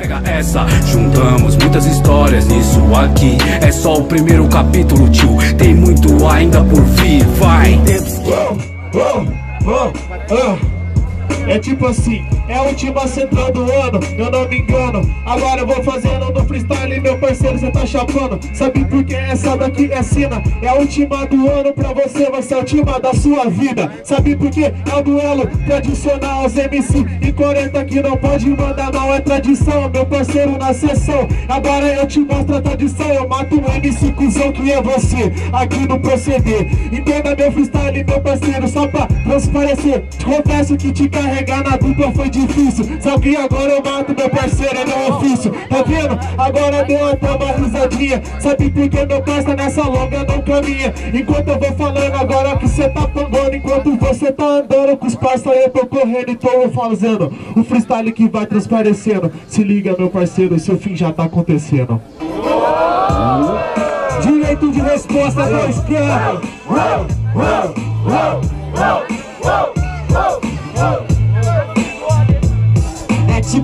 Pega essa, juntamos muitas histórias nisso aqui. É só o primeiro capítulo, tio. Tem muito ainda por vir, vai. É tipo assim, é a última central do ano, eu não me engano. Agora eu vou fazendo no freestyle, meu parceiro, cê tá chapando. Sabe por que essa daqui é sina? É a última do ano pra você, vai ser a última da sua vida. Sabe por que? É o duelo tradicional aos MC E 40 que não pode mandar, não é tradição. Meu parceiro na sessão, agora eu te mostro a tradição. Eu mato o MC cuzão que é você, aqui no proceder. Entenda meu freestyle, meu parceiro, só pra transparecer. Confesso que te carregar na dupla foi difícil Só que agora eu mato meu parceiro, é meu ofício. Tá vendo? Agora deu até uma risadinha. Sabe por que meu parça nessa longa não caminha? Enquanto eu vou falando agora que cê tá pangando Enquanto você tá andando com os parça eu tô correndo Então fazendo o freestyle que vai transparecendo. Se liga meu parceiro, seu fim já tá acontecendo. Direito de resposta, dois caras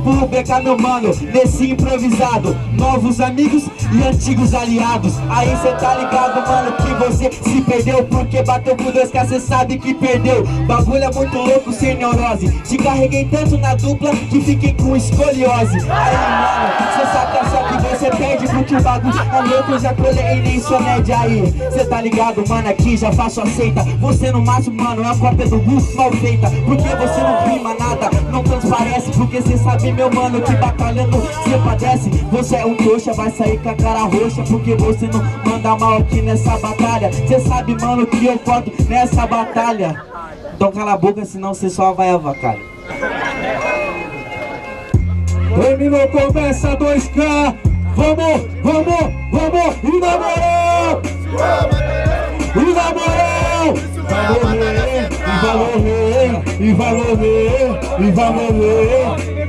É o BK, meu mano, nesse improvisado. Novos amigos e antigos aliados. Aí cê tá ligado, mano, que você se perdeu. Porque bateu com 2K, cê sabe que perdeu. Bagulho é muito louco, sem neurose. Te carreguei tanto na dupla que fiquei com escoliose. Aí, mano, cê saca você perde Porque bagulho é louco, já colhei nem sua média aí. Cê tá ligado, mano, aqui já faço aceita. Você no máximo, mano, é uma cópia do Gu mal feita. Porque você não rima nada, não transparece. Porque cê sabe, meu mano, que batalhando cê padece. Você é um trouxa, vai sair com a cara roxa. Porque você não manda mal aqui nessa batalha. Cê sabe, mano, que eu foto nessa batalha. Então cala a boca, senão cê só vai avacalhar. Terminou, começa 2K Vamos, vamos, vamos E na moral! E na moral! Vai morrer, e vai morrer E vai morrer, e vai morrer.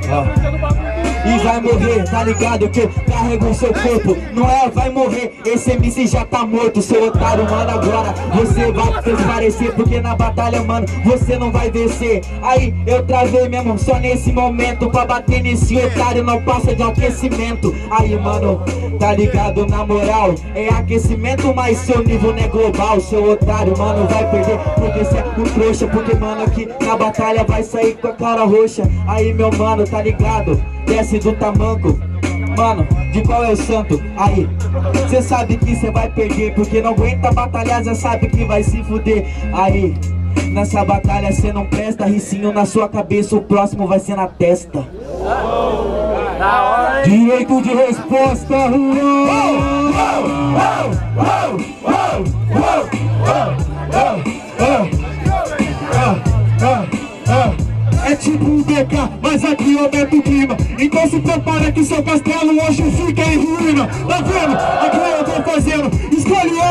Ó. E vai morrer, tá ligado que eu carrego o seu corpo. Não é vai morrer, esse MC já tá morto. Seu otário, mano, agora você vai transparecer Porque na batalha, mano, você não vai vencer. Aí eu travei mesmo, só nesse momento Pra bater nesse otário, não passa de aquecimento. Aí, mano, tá ligado, na moral É aquecimento, mas seu nível não é global. Seu otário, mano, vai perder Porque cê é um trouxa Porque, mano, aqui na batalha vai sair com a cara roxa. Aí, meu mano, tá ligado? Desce do tamanco. Mano, de qual é o santo? Aí, cê sabe que cê vai perder Porque não aguenta batalhar, já sabe que vai se fuder. Aí, nessa batalha cê não presta Ricinho na sua cabeça, o próximo vai ser na testa. Direito de resposta, É tipo um DK, mas aqui eu meto o clima Então se prepara que seu castelo hoje fica em ruína Tá vendo? Aqui eu tô fazendo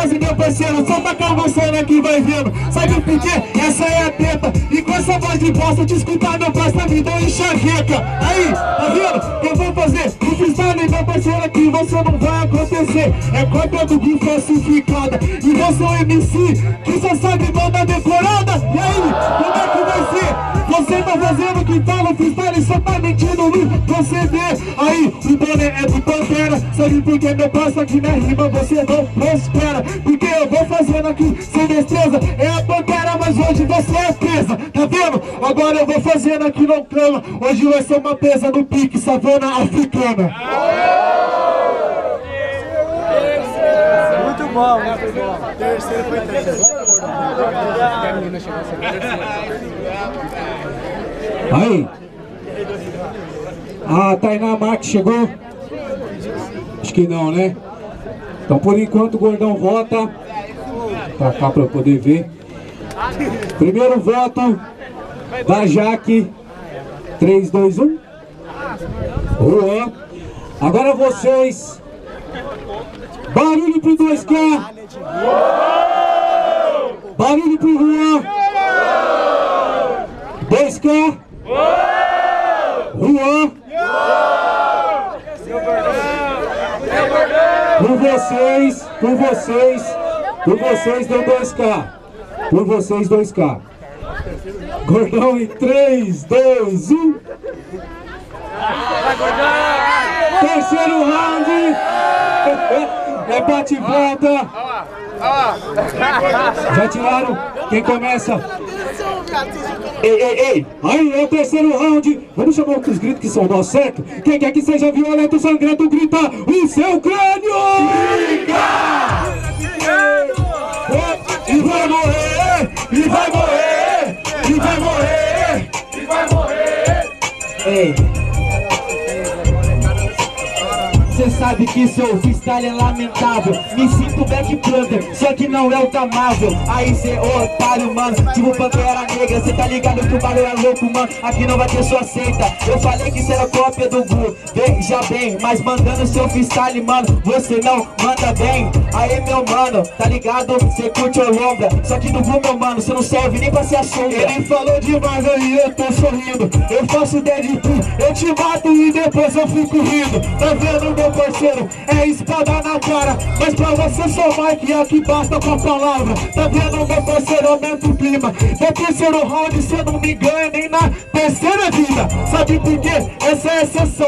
Escoliose, meu parceiro Só tacar você aqui vai vendo. Sabe por quê? Essa é a teta E com essa voz de bosta te escutar meu parceiro me dá enxaqueca. Aí, tá vendo? Que eu vou fazer? O freestyle, meu parceiro aqui Você não vai acontecer. É cópia do Gui falsificada. E você é um MC que só sabe mandar decorada. E aí, como é que vai ser? Você tá fazendo que tá no freestyle só tá mentindo no proceder Aí, o boné é do Pantera. Sabe por que meu parça aqui na rima você não prospera Porque eu vou fazendo aqui sem destreza É a Pantera, mas hoje você é presa Tá vendo? Agora eu vou fazendo aqui no cama Hoje vai ser uma presa no pique savana africana Muito bom, muito bom. Terceiro foi três. Aí A Tainá Marques chegou? Acho que não, né? Então por enquanto o gordão vota Pra cá pra eu poder ver. Primeiro voto Da Jaque 3, 2, 1 Juan. Agora vocês Barulho pro 2K Barulho pro Juan. 2K Juan Por vocês, por vocês, por vocês deu 2K Por vocês 2K Gordão em 3, 2, 1 Vai, gordão! terceiro round. É bate e volta. Já tiraram? Quem começa? Ei, ei, ei! Aí é o terceiro round. Vamos chamar outros gritos que são nós, certo? Quem quer que seja violento, sangrento, grita o seu crânio! E vai morrer! E vai morrer! E vai morrer! E vai morrer! Ei! Sabe que seu freestyle é lamentável. Me sinto Black Panther, só que não é o tamável Aí cê otário, mano, tipo Pantera Negra. Cê tá ligado que o barulho é louco, mano Aqui não vai ter sua seita. Eu falei que cê era cópia do Gu Veja bem, mas mandando seu freestyle, mano Você não manda bem. Aí, meu mano, tá ligado? Cê curte o lombra Só que no Gu, meu mano, cê não serve nem pra ser a sombra Ele falou demais aí, eu tô sorrindo. Eu faço Deadpool, eu te mato e depois eu fico rindo Tá vendo, meu parceiro? É espada na cara Mas pra você só Mike, aqui basta com a palavra Tá vendo, meu parceiro? Aumenta o clima No terceiro round cê não me ganha nem na terceira vida Sabe por quê? Essa é a exceção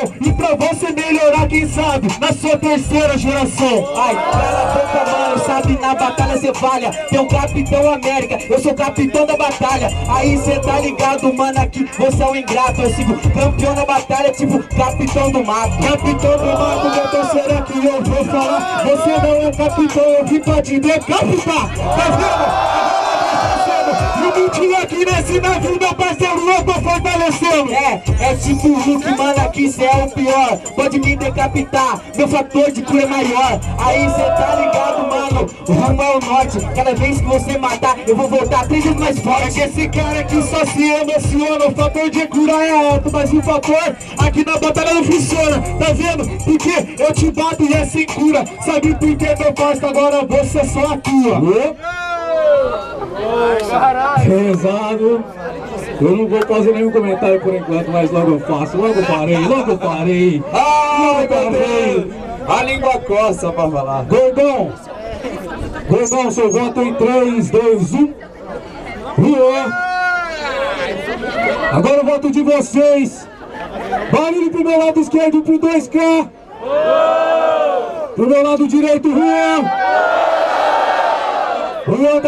quem sabe? Na sua terceira geração. Ai, cala a boca, mano, sabe, na batalha cê falha Tem um Capitão América, eu sou capitão da batalha. Aí cê tá ligado, mano, aqui você é um ingrato. Eu sigo campeão da batalha, tipo capitão do mato. Capitão do mato, meu parceiro, aqui eu vou falar. Você não é capitão, eu vim pra te decapitar Tá vendo? E o mentinho aqui nesse navio, meu É, é tipo o Hulk, mano, aqui cê é o pior. Pode me decapitar, meu fator de cura é maior. Aí cê tá ligado, mano, o rumo é o norte. Cada vez que você matar, eu vou voltar três vezes mais É forte. Que esse cara aqui só se emociona O fator de cura é alto Mas o fator aqui na batalha não funciona. Tá vendo? Porque eu te bato e é sem cura. Sabe por que, meu parceiro? Agora você só atua Pesado Eu não vou fazer nenhum comentário por enquanto Mas logo eu faço Logo parei, logo parei Ah, Logo parei A língua coça pra falar. Gordão Gordão, seu voto em 3, 2, 1 Juan Agora o voto de vocês. Barulho pro meu lado esquerdo pro 2K Pro meu lado direito, Juan Juan tá